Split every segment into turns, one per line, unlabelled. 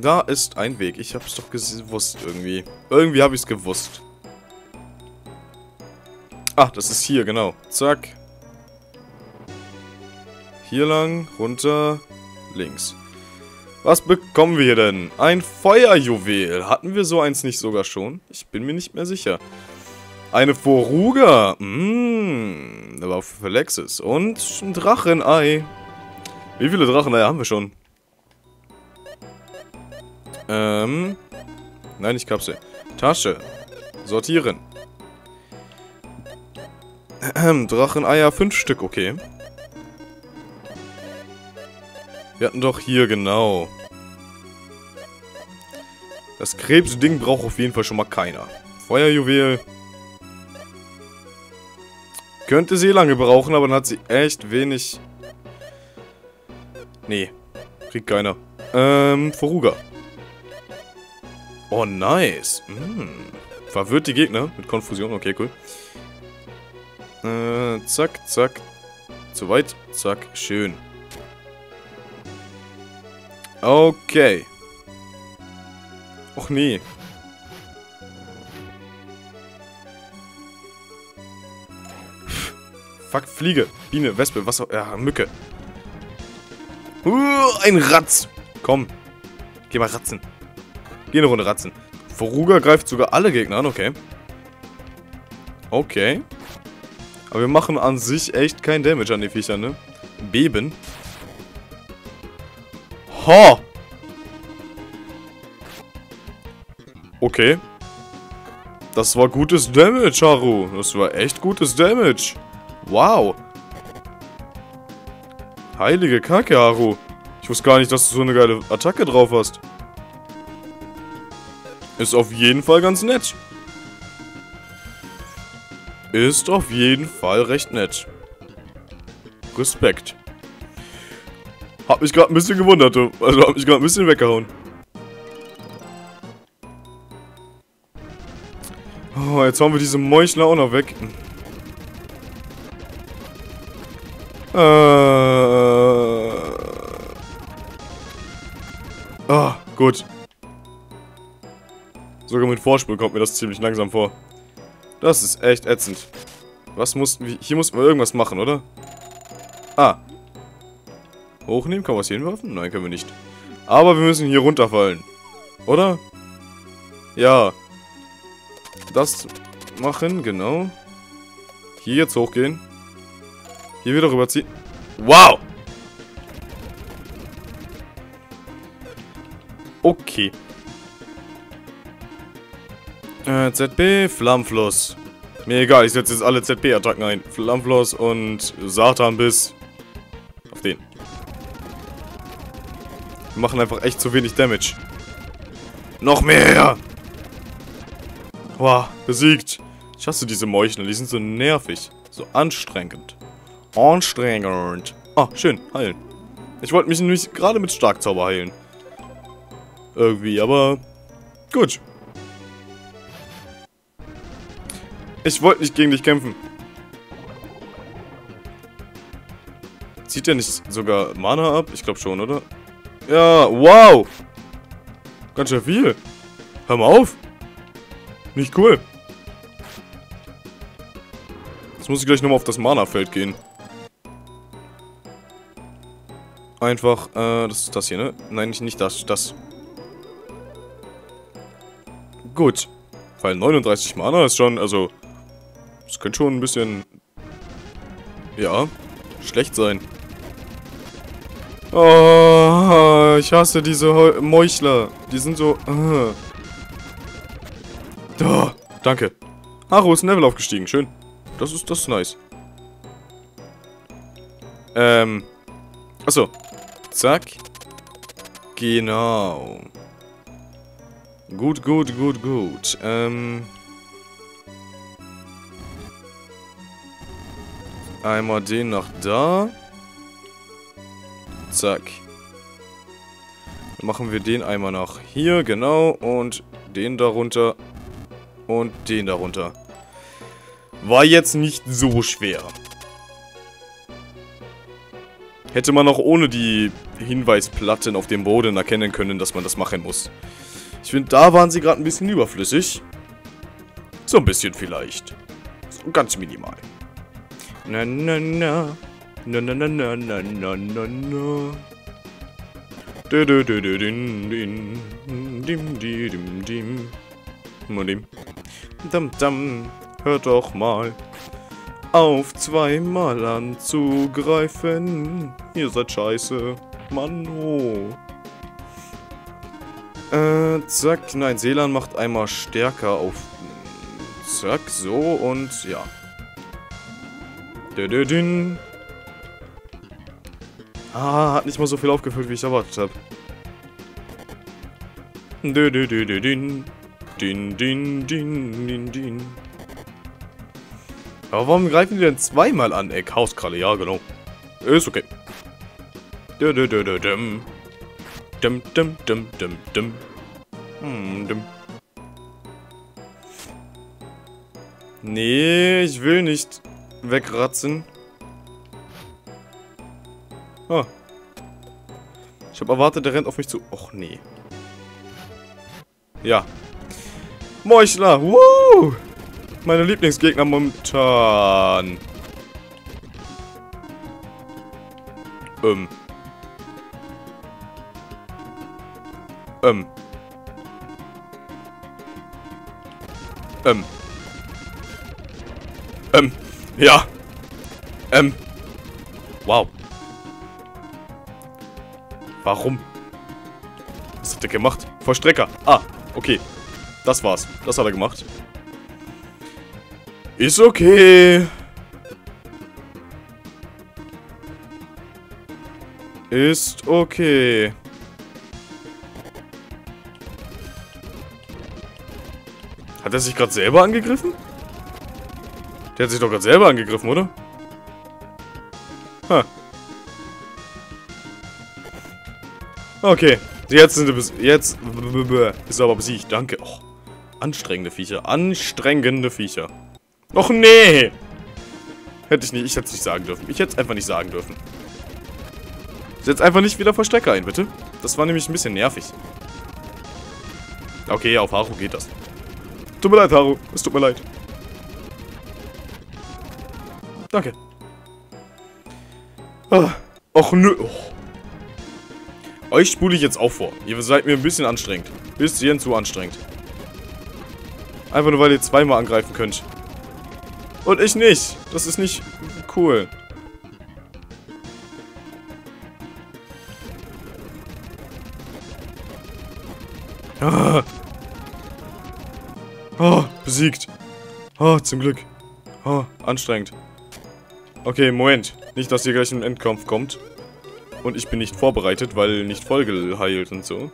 Da ist ein Weg. Ich hab's doch gewusst irgendwie. Irgendwie habe ich es gewusst. Ach, das ist hier, genau. Zack. Hier lang, runter, links. Was bekommen wir denn? Ein Feuerjuwel. Hatten wir so eins nicht sogar schon? Ich bin mir nicht mehr sicher. Eine Foruga. Mmm, aber für Lexus. Und ein Drachenei. Wie viele Dracheneier haben wir schon? Ähm. Nein, nicht Kapsel. Tasche. Sortieren. Dracheneier, fünf Stück, okay. Wir hatten doch hier, genau. Das Krebsding braucht auf jeden Fall schon mal keiner. Feuerjuwel. Könnte sie lange brauchen, aber dann hat sie echt wenig... Nee. Kriegt keiner. Ähm, Foruga. Oh, nice. Hm. Verwirrt die Gegner mit Konfusion. Okay, cool. Äh, zack, zack. Zu weit. Zack, schön. Okay. Och nee. Fuck, Fliege, Biene, Wespe, was auch... Ja, Mücke. Uh, ein Ratz. Komm. Geh mal ratzen. Geh eine Runde ratzen. Voruga greift sogar alle Gegner an, okay. Okay. Aber wir machen an sich echt kein Damage an die Viecher, ne? Beben. Ha! Okay. Das war gutes Damage, Haru. Das war echt gutes Damage. Wow. Heilige Kacke, Haru. Ich wusste gar nicht, dass du so eine geile Attacke drauf hast. Ist auf jeden Fall ganz nett. Ist auf jeden Fall recht nett. Respekt. Hab mich gerade ein bisschen gewundert. Also hab mich gerade ein bisschen weggehauen. Oh, jetzt haben wir diese Meuchler auch noch weg. Äh. Ah, gut. Sogar mit Vorspul kommt mir das ziemlich langsam vor. Das ist echt ätzend. Was mussten wir... Hier mussten wir irgendwas machen, oder? Ah. Hochnehmen? Kann man was hinwerfen? Nein, können wir nicht. Aber wir müssen hier runterfallen. Oder? Ja. Das machen, genau. Hier jetzt hochgehen. Hier wieder rüberziehen. Wow! Okay. Äh, ZB, Flammfluss. Mir egal, ich setze jetzt alle ZB-Attacken ein. Flammfluss und Satanbiss. Auf den. Wir machen einfach echt zu wenig Damage. Noch mehr! Wow, besiegt. Ich hasse diese Meuchner, die sind so nervig. So anstrengend. Anstrengend. Ah, schön, heilen. Ich wollte mich nämlich gerade mit Starkzauber heilen. Irgendwie, aber gut. Ich wollte nicht gegen dich kämpfen. Zieht der nicht sogar Mana ab? Ich glaube schon, oder? Ja, wow. Ganz schön viel. Hör mal auf. Nicht cool. Jetzt muss ich gleich nochmal auf das Mana-Feld gehen. Einfach, äh, das ist das hier, ne? Nein, nicht, nicht das, das. Gut. Weil 39 Mana ist schon, also... Das könnte schon ein bisschen... Ja, schlecht sein. Oh, ich hasse diese Heu Meuchler. Die sind so... Uh. Oh, danke. Haru ist ein Level aufgestiegen. Schön. Das ist, das ist nice. Ähm. Achso. Zack. Genau. Gut, gut, gut, gut. Ähm. Einmal den nach da. Zack. Dann machen wir den einmal nach hier, genau. Und den darunter. Und den darunter. War jetzt nicht so schwer. hätte man auch ohne die Hinweisplatten auf dem Boden erkennen können, dass man das machen muss. Ich finde, da waren sie gerade ein bisschen überflüssig. So ein bisschen vielleicht. So ganz minimal. Na na na. Na na na na na na na na. Du, du, du, du, din, din, dim, di, dim, dim. Dim. Dam, dam. Hört doch mal auf, zweimal anzugreifen. Ihr seid scheiße. Mann, oh. Äh, zack. Nein, Seelan macht einmal stärker auf... Zack, so und ja. Dödödün. Ah, hat nicht mal so viel aufgefüllt, wie ich erwartet habe. Dödödödün. Din, din, din, din, din. Aber warum greifen die denn zweimal an? Eck, Hauskralle, ja, genau. Ist okay. Dum. Dum, dum, dum, dum, dum. Hm, dum. Nee, ich will nicht wegratzen. Ah. Ich habe erwartet, der rennt auf mich zu. Och, nee. Ja. Meuchler, woo! Meine Lieblingsgegner momentan. Ähm. Ähm. Ähm. Ähm. Ja. Ähm. Wow. Warum? Was hat er gemacht? Vollstrecker. Ah, okay. Das war's. Das hat er gemacht. Ist okay. Ist okay. Hat er sich gerade selber angegriffen? Der hat sich doch gerade selber angegriffen, oder? Ha. Okay. Jetzt sind wir Jetzt ist er aber besiegt. Danke. Oh. Anstrengende Viecher. Anstrengende Viecher. Och nee! Hätte ich nicht, ich hätte es nicht sagen dürfen. Ich hätte es einfach nicht sagen dürfen. Setz einfach nicht wieder Verstrecker ein, bitte. Das war nämlich ein bisschen nervig. Okay, auf Haru geht das. Tut mir leid, Haru. Es tut mir leid. Danke. Ah. Och nö. Oh. Euch spule ich jetzt auch vor. Ihr seid mir ein bisschen anstrengend. Bisschen zu anstrengend. Einfach nur, weil ihr zweimal angreifen könnt. Und ich nicht. Das ist nicht cool. Ah. Oh, besiegt. Oh, zum Glück. Oh, anstrengend. Okay, Moment. Nicht, dass hier gleich ein Endkampf kommt. Und ich bin nicht vorbereitet, weil nicht voll geheilt und so.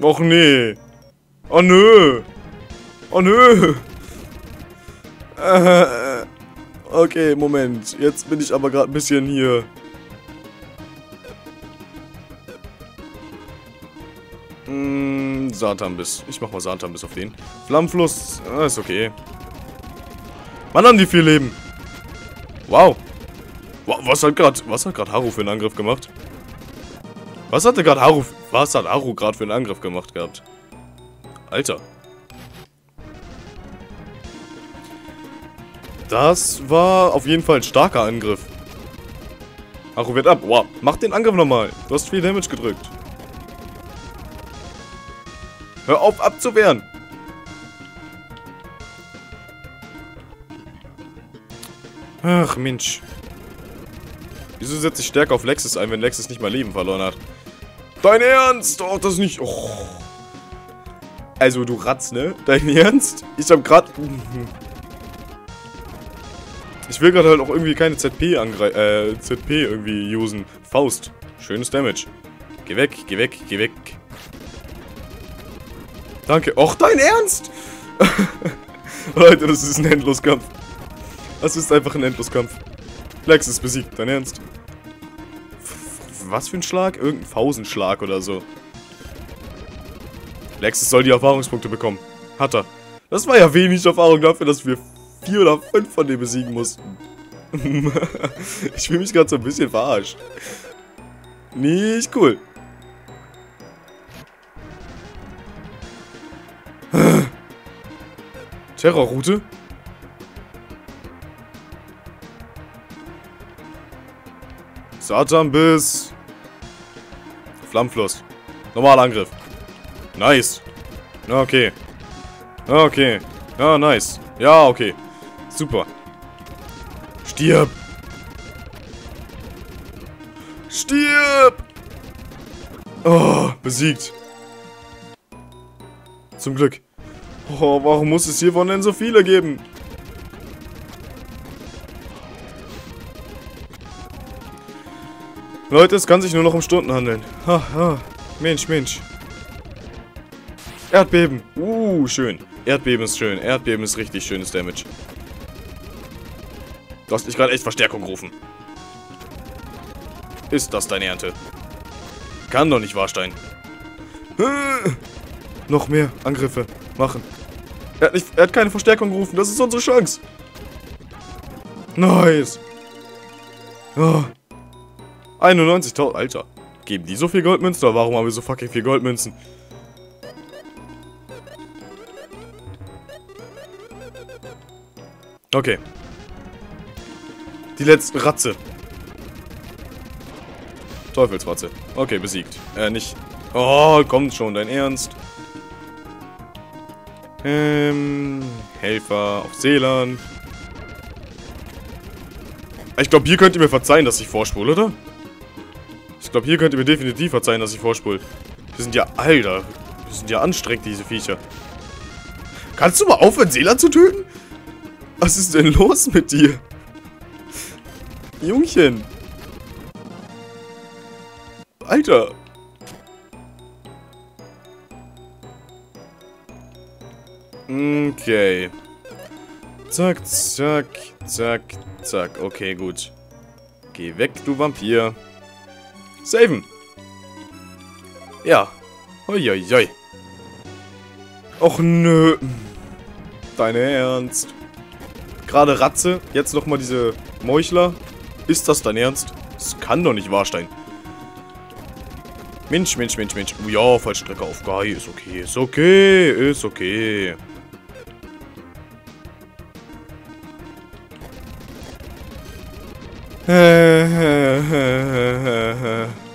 Och nee. Oh nö. Oh nö. Äh, okay, Moment. Jetzt bin ich aber gerade ein bisschen hier. Hm, Satanbiss. Ich mach mal Satanbiss auf den. Flammenfluss. Ah, ist okay. Wann haben die vier Leben? Wow. Was hat gerade was hat gerade Haru für einen Angriff gemacht? Was hatte gerade Haru was hat Haru gerade für einen Angriff gemacht gehabt? Alter. Das war auf jeden Fall ein starker Angriff. Haru wird ab. Wow, mach den Angriff nochmal. Du hast viel Damage gedrückt. Hör auf abzuwehren. Ach, Mensch. Wieso setze ich stärker auf Lexus ein, wenn Lexus nicht mal Leben verloren hat? Dein Ernst? Doch, das nicht... Oh. Also, du Ratz, ne? Dein Ernst? Ich hab grad... Ich will gerade halt auch irgendwie keine ZP angreifen, äh, ZP irgendwie usen. Faust. Schönes Damage. Geh weg, geh weg, geh weg. Danke. Och, dein Ernst? Leute, das ist ein Endloskampf. Das ist einfach ein Endloskampf. Lex ist besiegt, dein Ernst? Was für ein Schlag? Irgendein Fausenschlag oder so. Lexus soll die Erfahrungspunkte bekommen. Hat er. Das war ja wenig Erfahrung dafür, dass wir vier oder fünf von denen besiegen mussten. ich fühle mich gerade so ein bisschen verarscht. Nicht cool. Terrorroute? Satanbiss. Flammfluss. Normaler Angriff. Nice. Okay. Okay. Ja, nice. Ja, okay. Super. Stirb. Stirb. Oh, besiegt. Zum Glück. Oh, warum muss es hiervon denn so viele geben? Leute, es kann sich nur noch um Stunden handeln. Ha, ha. Mensch, Mensch. Erdbeben. Uh, schön. Erdbeben ist schön. Erdbeben ist richtig schönes Damage. Du hast dich gerade echt Verstärkung gerufen. Ist das deine Ernte? Kann doch nicht wahr sein. Äh, noch mehr Angriffe machen. Er hat, nicht, er hat keine Verstärkung gerufen. Das ist unsere Chance. Nice. Oh. 91.000. Alter. Geben die so viel Goldmünzen? Oder warum haben wir so fucking viel Goldmünzen? Okay. Die letzte Ratze. Teufelsratze. Okay, besiegt. Äh, nicht. Oh, kommt schon, dein Ernst. Ähm, Helfer auf Seelan. Ich glaube, hier könnt ihr mir verzeihen, dass ich vorspule, oder? Ich glaube, hier könnt ihr mir definitiv verzeihen, dass ich vorspule. Wir sind ja, Alter. Wir sind ja anstrengend, diese Viecher. Kannst du mal aufhören, Seeland zu töten? Was ist denn los mit dir? Jungchen. Alter. Okay. Zack, zack, zack, zack. Okay, gut. Geh weg, du Vampir. Saven. Ja. Uiuiui. Och nö. Deine Ernst. Gerade Ratze, jetzt nochmal diese Meuchler. Ist das dein Ernst? Das kann doch nicht wahr sein. Mensch, Mensch, Mensch, Mensch. Oh ja, Fallstrecke auf Guy. Ist okay, ist okay, ist okay.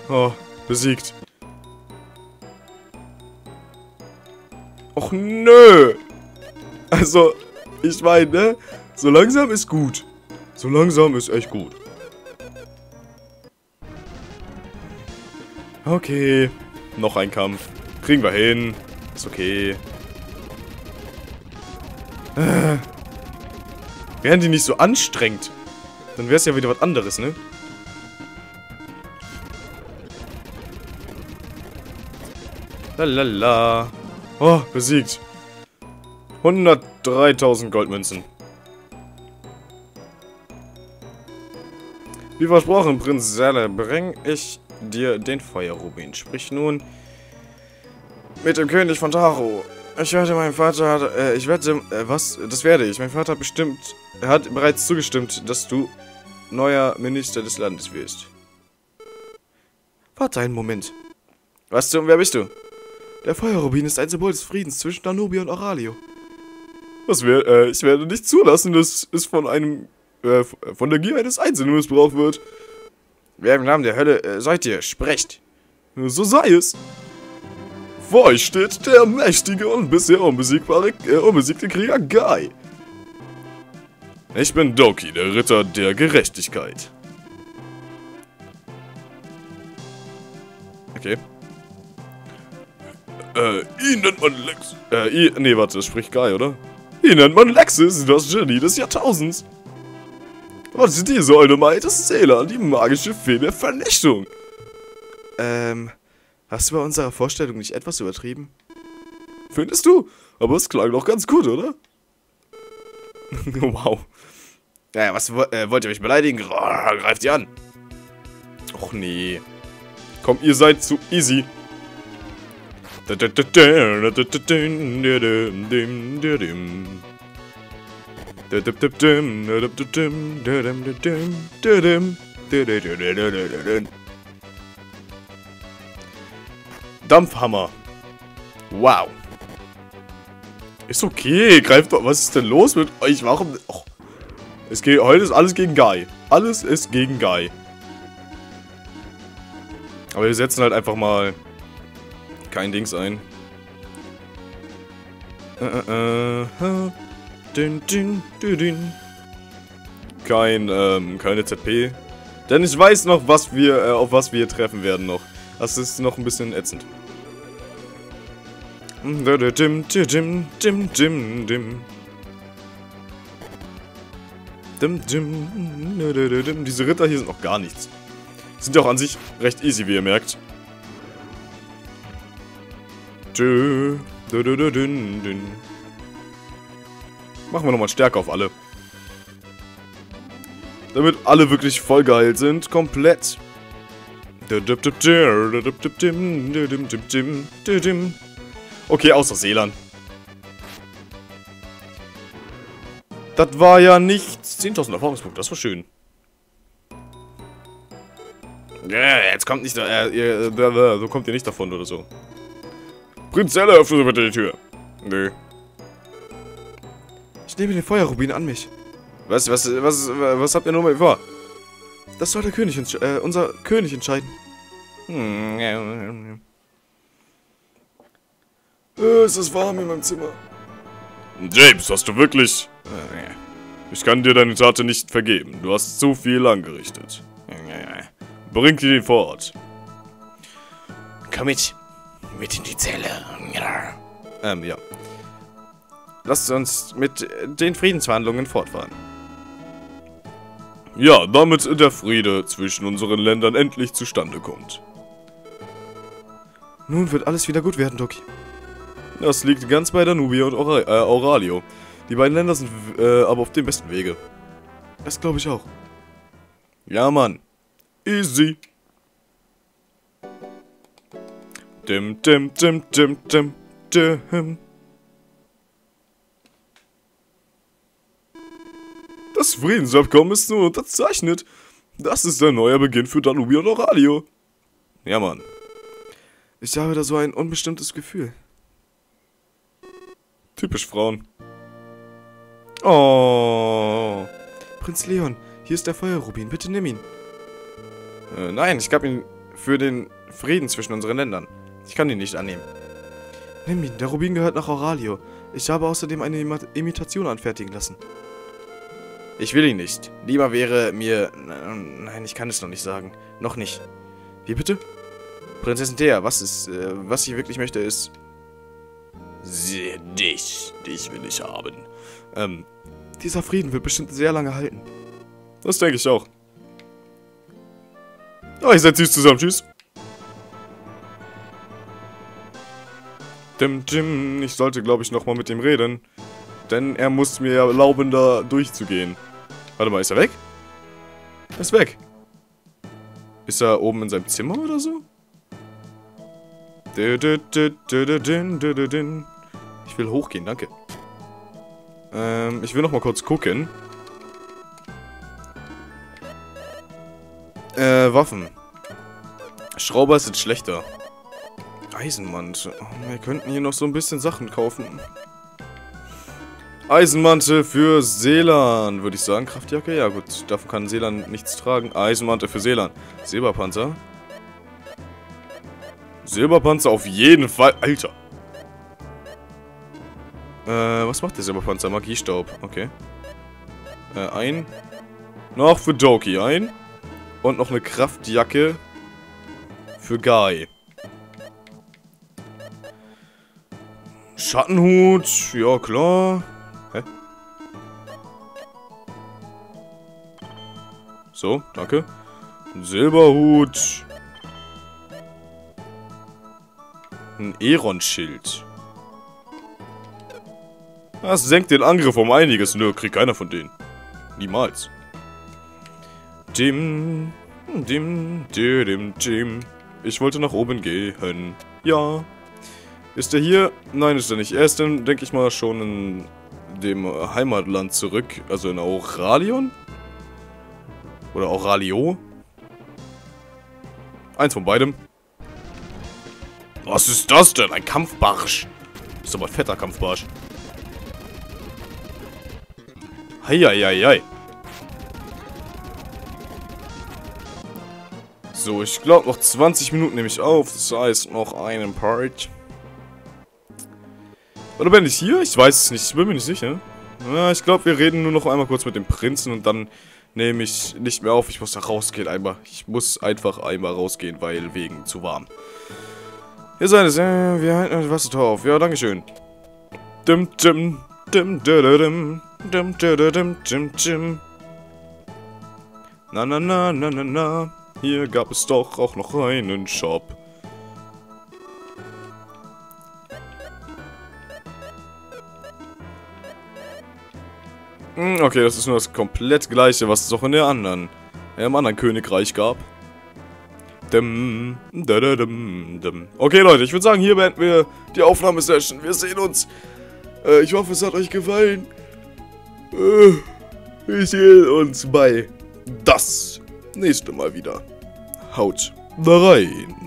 Oh, besiegt. Och nö. Also, ich meine, ne? So langsam ist gut. So langsam ist echt gut. Okay. Noch ein Kampf. Kriegen wir hin. Ist okay. Äh. Wären die nicht so anstrengend? Dann wäre es ja wieder was anderes, ne? Lalala. Oh, besiegt. 103.000 Goldmünzen. Wie versprochen, Prinz Selle, bring ich dir den Feuerrubin. Sprich nun mit dem König von Taro. Ich werde meinem Vater, äh, ich werde, äh, was? Das werde ich. Mein Vater bestimmt, er hat bereits zugestimmt, dass du neuer Minister des Landes wirst. Warte einen Moment. Was und wer bist du? Der Feuerrubin ist ein Symbol des Friedens zwischen Danubia und Auralio. Was wär, äh, ich werde nicht zulassen, dass es von einem äh, von der Gier eines Einzelnen missbraucht wird. Wer im Namen der Hölle äh, seid ihr? Sprecht. So sei es. Vor euch steht der mächtige und bisher unbesiegbare, äh, unbesiegte Krieger Guy. Ich bin Doki, der Ritter der Gerechtigkeit. Okay. Äh, ihn nennt man Lex... Äh, ihn, nee, warte, das spricht Guy, oder? Ihn nennt man Lexis, das Genie des Jahrtausends. Was ist diese alte Maid des Zähler, die magische Fee der Vernichtung? Ähm, hast du bei unserer Vorstellung nicht etwas übertrieben? Findest du? Aber es klang doch ganz gut, oder? wow. Naja, was äh, wollt ihr mich beleidigen? Greift ihr an. Och nee. Komm, ihr seid zu easy. Dampfhammer. Wow. Ist okay, greift doch. Was ist denn los mit euch? Warum? Oh. Es geht, heute ist alles gegen Guy. Alles ist gegen Guy. Aber wir setzen halt einfach mal kein Dings ein. Äh, äh, äh, din, din, din, Kein, ähm, keine ZP. Denn ich weiß noch, was wir, äh, auf was wir treffen werden noch. Das ist noch ein bisschen ätzend. Dim, dim, dim. Dim, dim, Diese Ritter hier sind noch gar nichts. Sind ja auch an sich recht easy, wie ihr merkt. Machen wir nochmal Stärke auf alle. Damit alle wirklich voll geheilt sind. Komplett. Okay, außer Seelan. Das war ja nichts. 10.000 Erfahrungspunkte, das war schön. Jetzt kommt nicht, äh, ihr, äh, so kommt ihr nicht davon oder so. Prinzelle, öffne so bitte die Tür. Nö. Ich nehme den Feuerrubin an mich. Was, was, was, was habt ihr nur mal vor? Das soll der König, äh, unser König entscheiden. Hm. Äh, es ist warm in meinem Zimmer. James, hast du wirklich... Ich kann dir deine Tate nicht vergeben. Du hast zu viel angerichtet. Bring ihn fort. Komm mit. Mit in die Zelle. Ähm, ja. Lasst uns mit den Friedensverhandlungen fortfahren. Ja, damit der Friede zwischen unseren Ländern endlich zustande kommt. Nun wird alles wieder gut werden, Doki. Das liegt ganz bei Danubia und Aura äh, Auralio. Die beiden Länder sind äh, aber auf dem besten Wege. Das glaube ich auch. Ja, Mann. Easy. Dim, dim, dim, dim, dim, dim. Das Friedensabkommen ist nun unterzeichnet. Das ist der neue Beginn für Danubio und Auralio. Ja, Mann. Ich habe da so ein unbestimmtes Gefühl. Typisch Frauen. Oh. Prinz Leon, hier ist der Feuerrubin. Bitte nimm ihn. Äh, nein, ich gab ihn für den Frieden zwischen unseren Ländern. Ich kann ihn nicht annehmen. Nimm ihn, der Rubin gehört nach Auralio. Ich habe außerdem eine Im Imitation anfertigen lassen. Ich will ihn nicht. Lieber wäre mir... Nein, ich kann es noch nicht sagen. Noch nicht. Wie bitte? Prinzessin Thea, was ist... Äh, was ich wirklich möchte ist... Sie, dich. Dich will ich haben. Ähm, dieser Frieden wird bestimmt sehr lange halten. Das denke ich auch. Ah, ich setze süß zusammen. Tschüss. Dim, Jim, ich sollte, glaube ich, nochmal mit ihm reden. Denn er muss mir erlauben, da durchzugehen. Warte mal, ist er weg? Er ist weg. Ist er oben in seinem Zimmer oder so? Ich will hochgehen, danke. Ähm, ich will nochmal kurz gucken. Äh, Waffen. Schrauber ist jetzt schlechter. Eisenmantel. Wir könnten hier noch so ein bisschen Sachen kaufen. Eisenmantel für Seelan, würde ich sagen. Kraftjacke? Ja gut, davon kann Seelan nichts tragen. Eisenmantel für Seelan. Silberpanzer. Silberpanzer auf jeden Fall. Alter. Äh, was macht der Silberpanzer? Magiestaub. Okay. Äh, ein. Noch für Doki ein. Und noch eine Kraftjacke für Guy. Schattenhut, ja klar. Hä? So, danke. Silberhut. Ein Eron-Schild. Das senkt den Angriff um einiges. Nö, kriegt keiner von denen. Niemals. Dim, dim, dim, dim. Ich wollte nach oben gehen. Ja. Ist er hier? Nein, ist er nicht. Er ist dann, denke ich mal, schon in dem Heimatland zurück. Also in Auralion? Oder Auralio? Eins von beidem. Was ist das denn? Ein Kampfbarsch. Ist aber ein fetter Kampfbarsch. Heieiei. So, ich glaube noch 20 Minuten nehme ich auf. Das heißt noch einen Part. Oder bin ich hier? Ich weiß es nicht. Ich bin mir nicht sicher. Ja, ich glaube, wir reden nur noch einmal kurz mit dem Prinzen und dann nehme ich nicht mehr auf. Ich muss da rausgehen einmal. Ich muss einfach einmal rausgehen, weil wegen zu warm. Hier seid es. Äh, wir halten das Wassertor auf. Ja, dankeschön. Dim, dim, dim, dim, dim, dim, dim, dim, Na, na, na, na, na, na. Hier gab es doch auch noch einen Shop. Okay, das ist nur das komplett gleiche, was es auch in der anderen, ja, im anderen Königreich gab. Okay, Leute, ich würde sagen, hier beenden wir die Aufnahmesession. Wir sehen uns. Äh, ich hoffe, es hat euch gefallen. Äh, wir sehen uns bei das nächste Mal wieder. Haut rein.